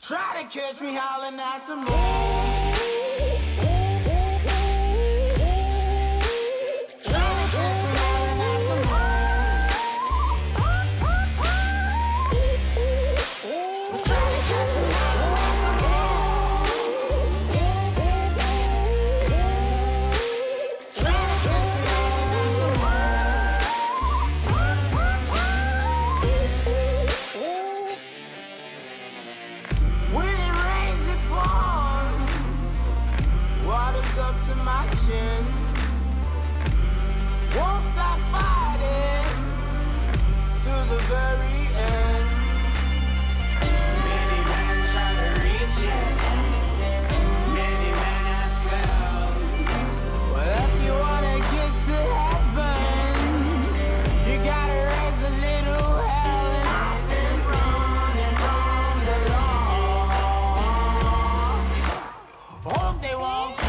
Try to catch me howling at the moon. they won't.